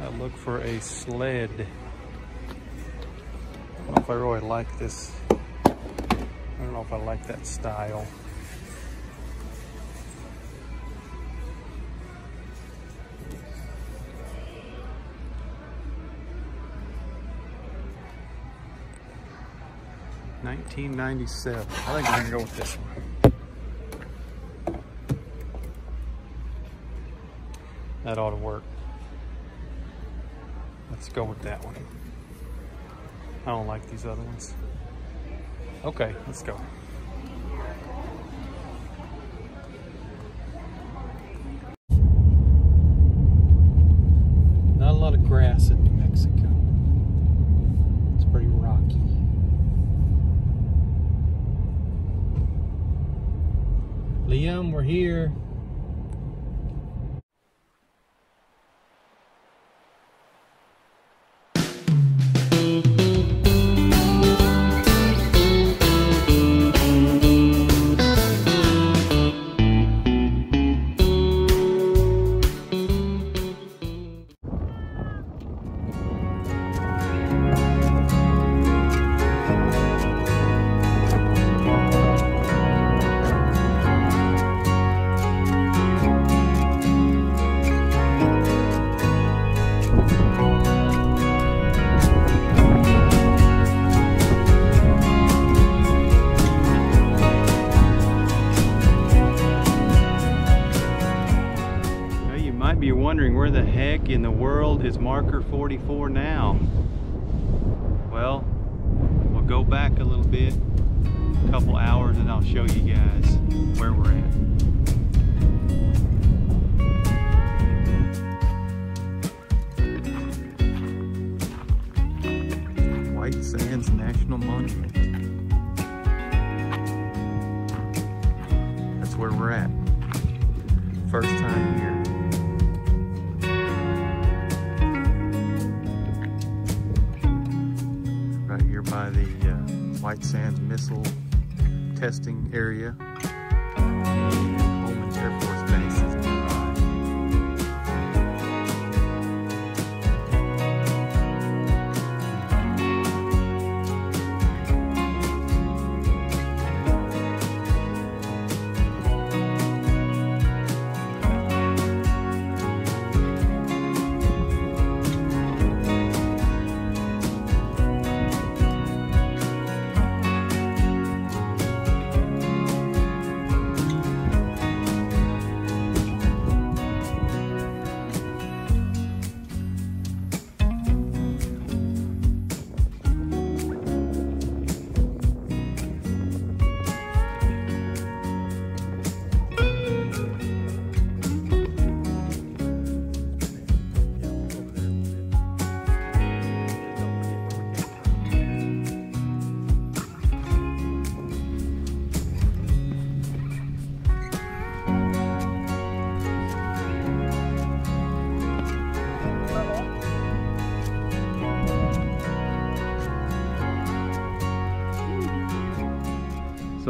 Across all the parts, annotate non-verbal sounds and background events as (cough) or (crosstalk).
I look for a sled. I don't know if I really like this. I don't know if I like that style. Nineteen ninety seven. I think I'm gonna go with this one. That ought to work. Let's go with that one. I don't like these other ones. Okay, let's go. Not a lot of grass in New Mexico. It's pretty rocky. Liam, we're here. In the world is marker 44 now? Well, we'll go back a little bit, a couple hours, and I'll show you guys where we're at. White Sands Missile Testing Area.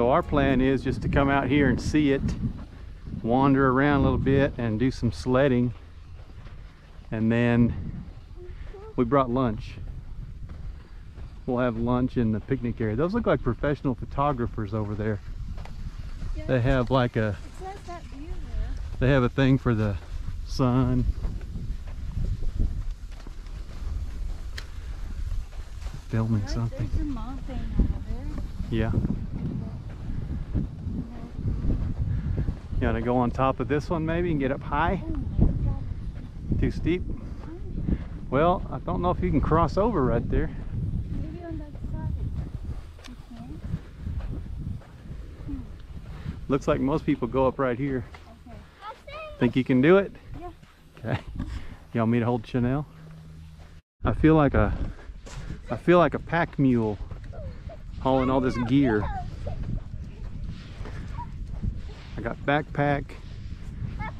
So our plan is just to come out here and see it, wander around a little bit and do some sledding. And then we brought lunch. We'll have lunch in the picnic area. Those look like professional photographers over there. They have like a, It says that view there. they have a thing for the sun. Filming something. There's a mountain over Yeah. You wanna go on top of this one maybe and get up high? Too steep? Well, I don't know if you can cross over right there. Maybe on that side. You? Looks like most people go up right here. Okay. Think you can do it? Yeah. Okay. Y'all me to hold Chanel? I feel like a I feel like a pack mule hauling all this gear. I got backpack,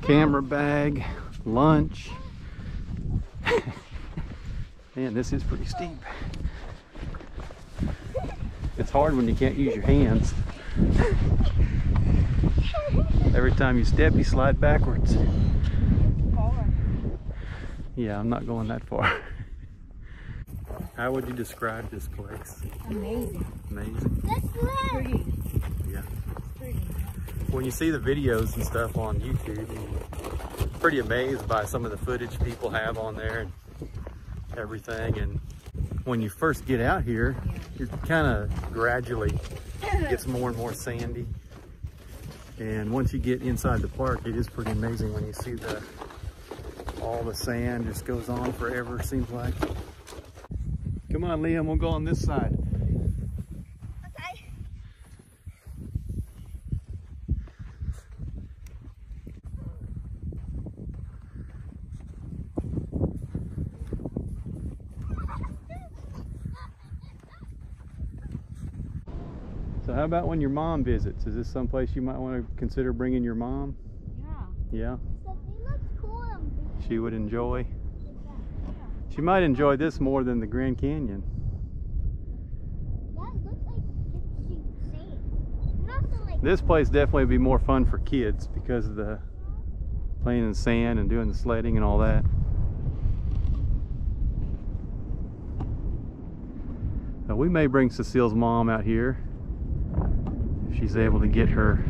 camera bag, lunch. (laughs) Man, this is pretty steep. It's hard when you can't use your hands. Every time you step, you slide backwards. Yeah, I'm not going that far. (laughs) How would you describe this place? Amazing. Amazing. Let's look. Pretty. Yeah. Pretty. When you see the videos and stuff on YouTube, pretty amazed by some of the footage people have on there and everything. And when you first get out here, it kind of gradually gets more and more sandy. And once you get inside the park, it is pretty amazing when you see the all the sand just goes on forever, seems like. Come on, Liam, we'll go on this side. Okay. So how about when your mom visits? Is this someplace you might want to consider bringing your mom? Yeah. Yeah, So it looks cool she would enjoy. She might enjoy this more than the Grand Canyon. That looks like it's insane. And also like This place definitely would be more fun for kids because of the uh-huh. playing in the sand and doing the sledding and all that. Now we may bring Cecile's mom out here she's able to get her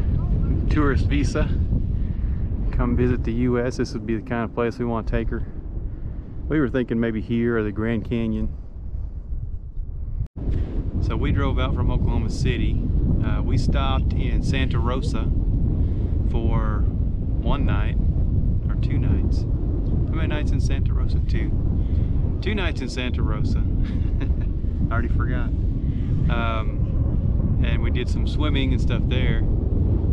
tourist visa. Come visit the U.S. This would be the kind of place we want to take her. We were thinking maybe here or the Grand Canyon. So we drove out from Oklahoma City. Uh, we stopped in Santa Rosa for one night or two nights. How many nights in Santa Rosa? Two. Two nights in Santa Rosa. (laughs) I already forgot. Um, and we did some swimming and stuff there,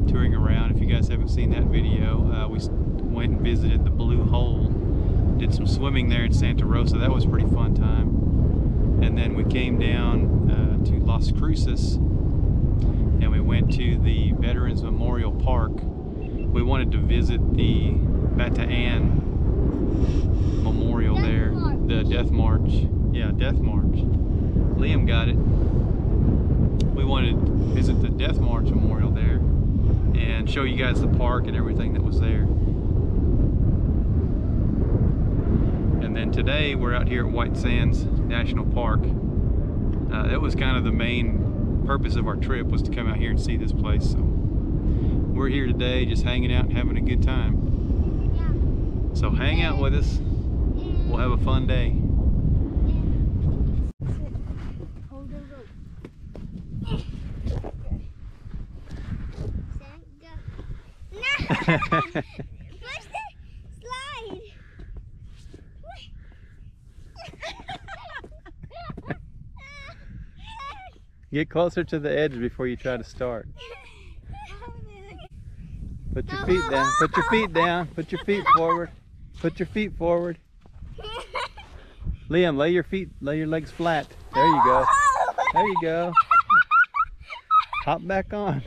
touring around. If you guys haven't seen that video, uh, we went and visited the Blue Hole. Did some swimming there in Santa Rosa. That was a pretty fun time. And then we came down uh, to Las Cruces and we went to the Veterans Memorial Park. We wanted to visit the Bataan Memorial Death there, March. the Death March. Yeah, Death March. Liam got it. We wanted to visit the Death March Memorial there and show you guys the park and everything that was there. And then today we're out here at White Sands National Park. Uh, that was kind of the main purpose of our trip was to come out here and see this place. So we're here today just hanging out and having a good time. So hang out with us. We'll have a fun day. and hold the rope. (laughs) Get closer to the edge before you try to start. Put your feet down. Put your feet down. Put your feet forward. Put your feet forward. Liam, lay your feet, lay your legs flat. There you go. There you go. Hop back on.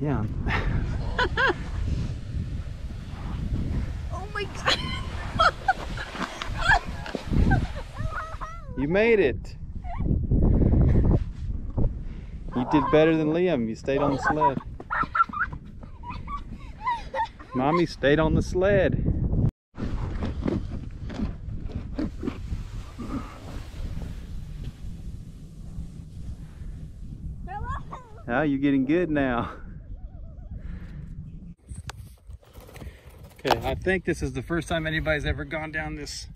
Yeah. Oh my god. You made it. You did better than Liam. You stayed on the sled. Mommy stayed on the sled. Now you're getting good now. Okay, I think this is the first time anybody's ever gone down this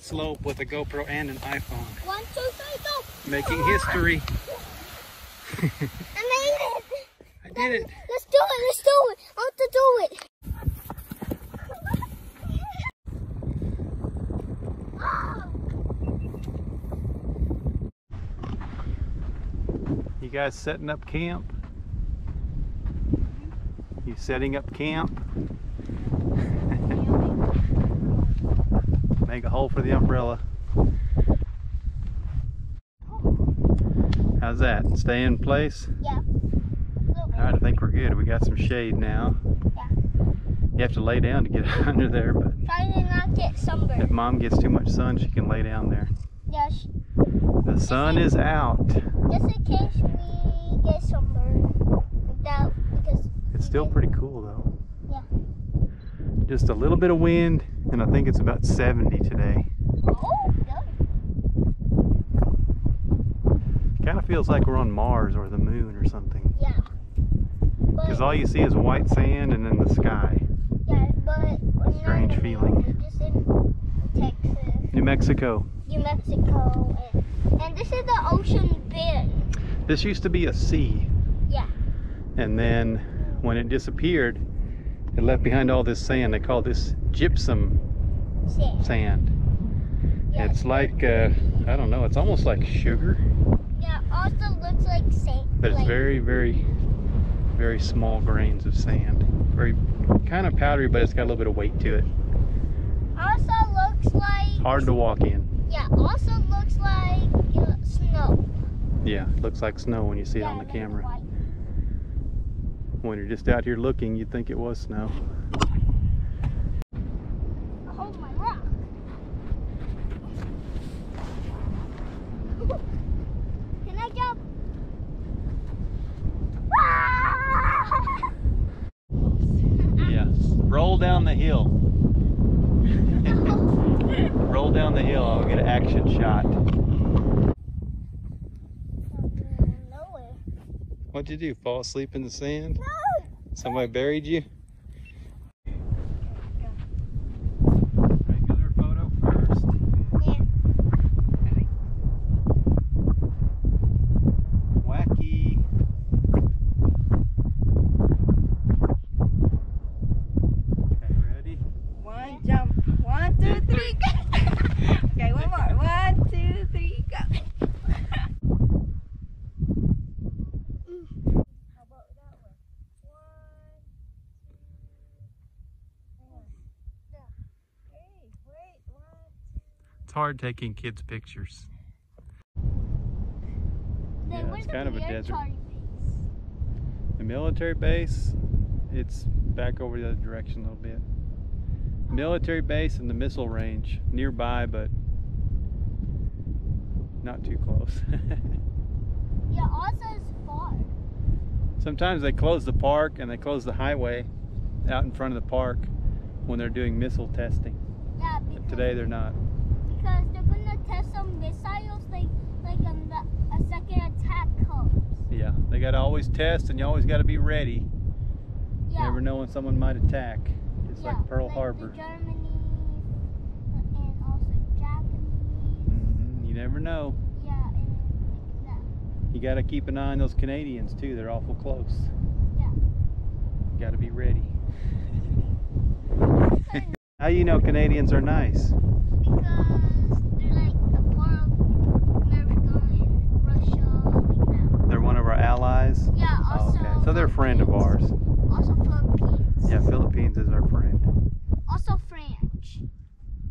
slope with a GoPro and an iPhone. One, two, three, go. Making history. I made it. I did it. Let's do it. Let's do it. I want to do it. You guys setting up camp? You setting up camp? Make a hole for the umbrella. How's that? Stay in place? Yeah. All right, I think we're good. We got some shade now. Yeah. You have to lay down to get (laughs) under there, but Trying to not get sunburned. if mom gets too much sun, she can lay down there. Yes. The sun is out. Just in case we get sunburned. That, because It's still pretty cool though. Yeah. Just a little bit of wind and I think it's about 70 today. Oh. Kind of feels like we're on Mars or the moon or something. Yeah. Because all you see is white sand and then the sky. yeah, but Strange feeling. just in Texas, New Mexico. New Mexico, and, and this is the ocean bend. This used to be a sea. Yeah. And then mm. when it disappeared, it left behind all this sand. They call this gypsum Sand. sand. Yeah. It's like, uh, I don't know, it's almost like sugar, Yeah. Also looks like sand. but it's like, very, very, very small grains of sand. Very kind of powdery, but it's got a little bit of weight to it. Also looks like. Hard to walk in. Yeah. Also looks like uh, snow. Yeah, it looks like snow when you see it on the camera. When you're just out here looking, you'd think it was snow. Hold my rock. Can I jump? (laughs) Yeah, roll down the hill. (laughs) roll down the hill. I'll get an action shot. What'd you do? Fall asleep in the sand? No. Somebody buried you? Regular photo first. Yeah. Wacky. Okay, ready? One jump. One, two, three, go. okay, one more. One, two, three, go. How about that one? One, two, Hey, wait, one. It's hard taking kids' pictures. Then Yeah, it's kind of a desert. base? The military base, it's back over the other direction a little bit. Military base and the missile range nearby, but not too close. Yeah, (laughs) also it's far. Sometimes they close the park and they close the highway out in front of the park when they're doing missile testing. Yeah, But today they're not. Because they're gonna test some missiles like like um, the, a second attack comes. Yeah, they got to always test and you always got to be ready. You Yeah. never know when someone might attack. Just yeah, like Pearl the Harbor. Germany and also Japanese. Mhm, You never know. Yeah, like. You got to keep an eye on those Canadians too. They're awful close. Yeah. Got to be ready. (laughs) (laughs) How you know Canadians are nice? Because they're like a part of America and Russia, like that. They're one of our allies. Yeah, Oh, also. okay. So they're a friend of ours. Also Philippines. Yeah, Philippines is our friend. Also French.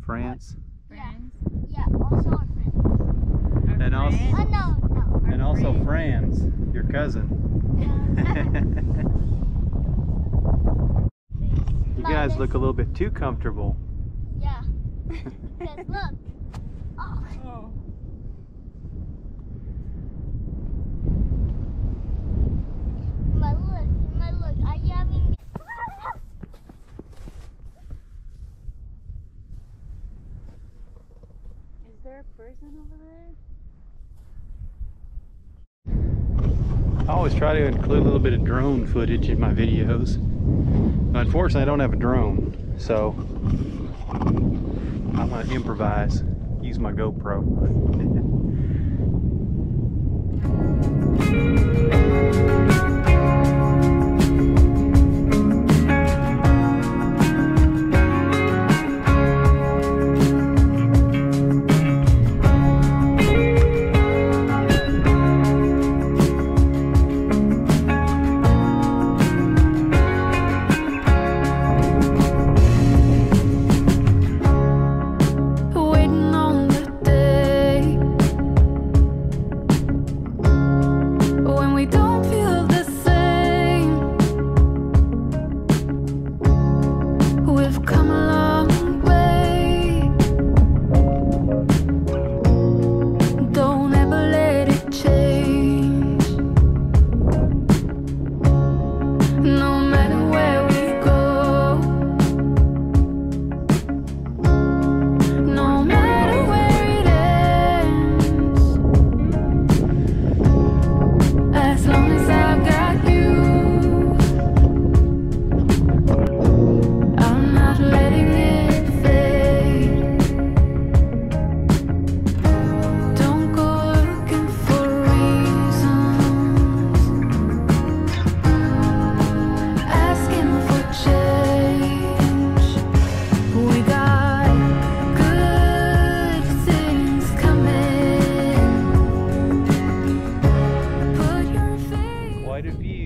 France. Friends. Yeah, also our friend. Our And also- friends. Oh no, no. And also friend. Franz, your cousin. (laughs) you guys look a little bit too comfortable. Yeah. (laughs) Because look. Oh, Oh. my look, my look. Are? Is there a person over there? I always try to include a little bit of drone footage in my videos. Unfortunately, I don't have a drone, so I'm gonna improvise. Use my GoPro. (laughs)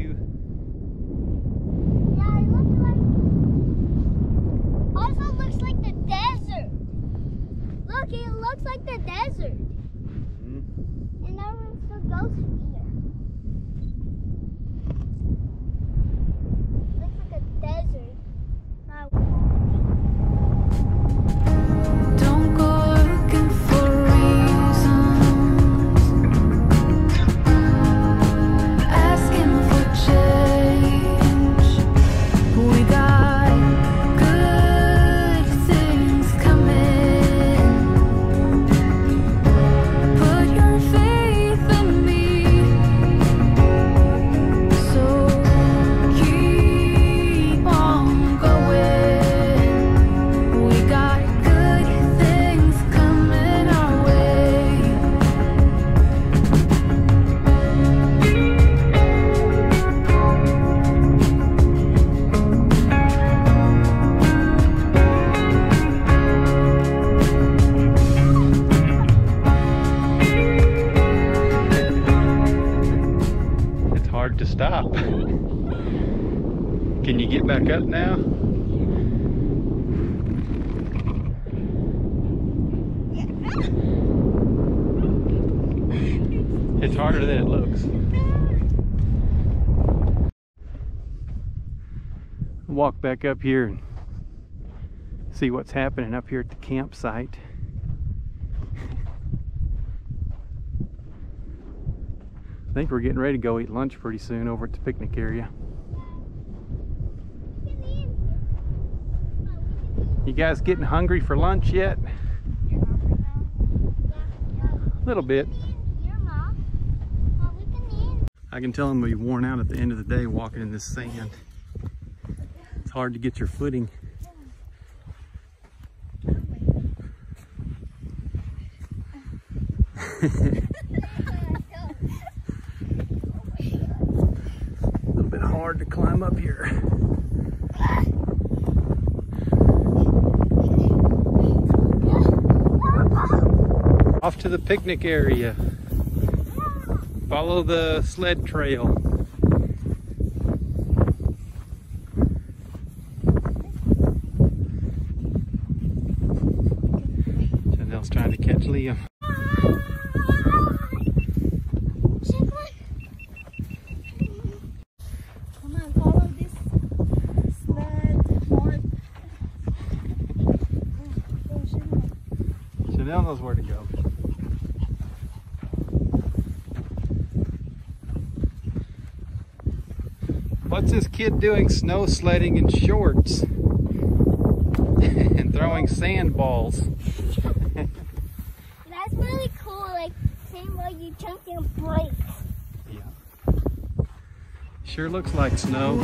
you. Yeah, it looks like... Also looks like the desert. Look, it looks like the desert. Mm -hmm. And that one still here. Walk back up here and see what's happening up here at the campsite. I think we're getting ready to go eat lunch pretty soon over at the picnic area. You guys getting hungry for lunch yet? A little bit. I can tell I'm worn out at the end of the day walking in this sand. Hard to get your footing. (laughs) A little bit hard to climb up here. Off to the picnic area. Follow the sled trail. Chanel's trying to catch Liam. Come on, follow this sled more. Oh, shit. Chanel knows where to go. What's this kid doing snow sledding in shorts? (laughs) and throwing sandballs. (laughs) That's really cool. Like, same way you jump and break. Yeah. Sure looks like snow.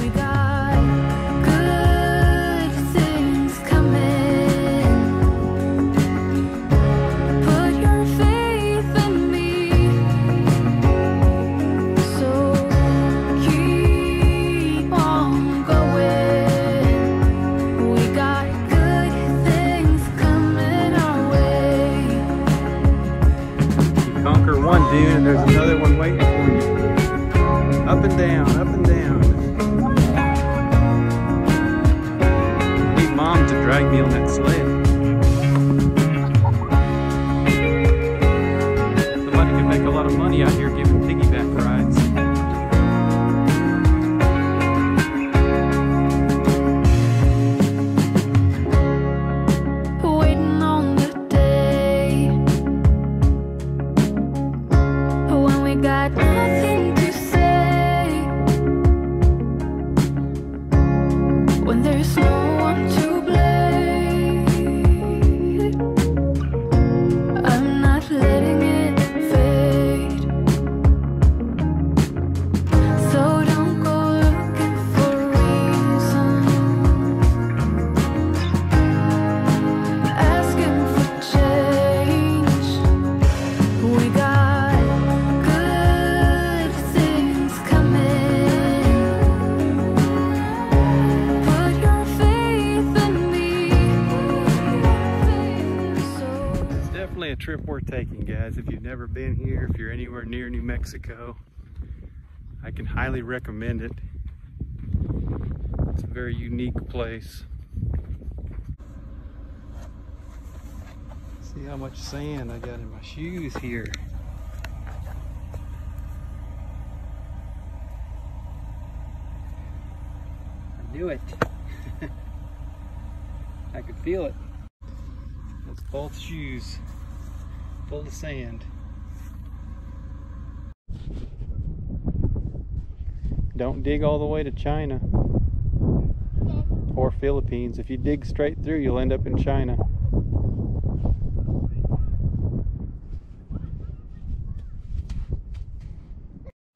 Up and down, up and down. Mexico, I can highly recommend it. It's a very unique place. See how much sand I got in my shoes here. I knew it. (laughs) I could feel it. That's both shoes full of sand. Don't dig all the way to China or Philippines. If you dig straight through, you'll end up in China.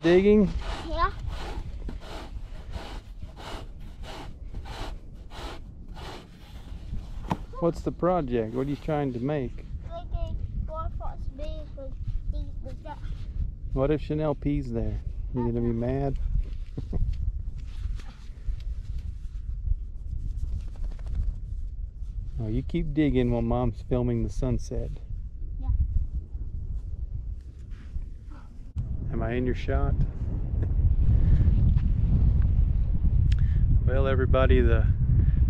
Digging? Yeah. What's the project? What are you trying to make? Like a four foot big with deep with that. What if Chanel P's there? You gonna be mad? Oh, you keep digging while mom's filming the sunset. Yeah. Am I in your shot? well, everybody, the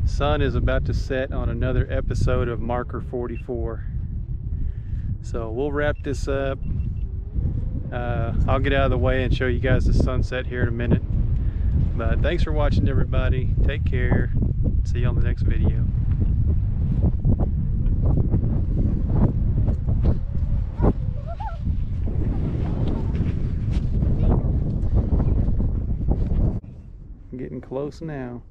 sun is about to set on another episode of Marker 44. So we'll wrap this up. Uh, I'll get out of the way and show you guys the sunset here in a minute. But thanks for watching, everybody. Take care. See you on the next video. Getting close now.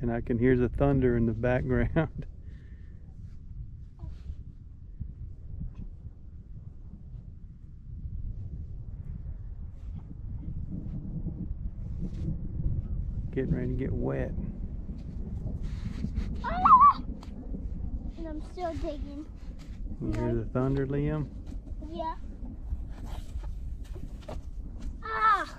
And I can hear the thunder in the background. (laughs) Getting ready to get wet. Ah! And I'm still digging. You hear the thunder, Liam? Yeah. Ah!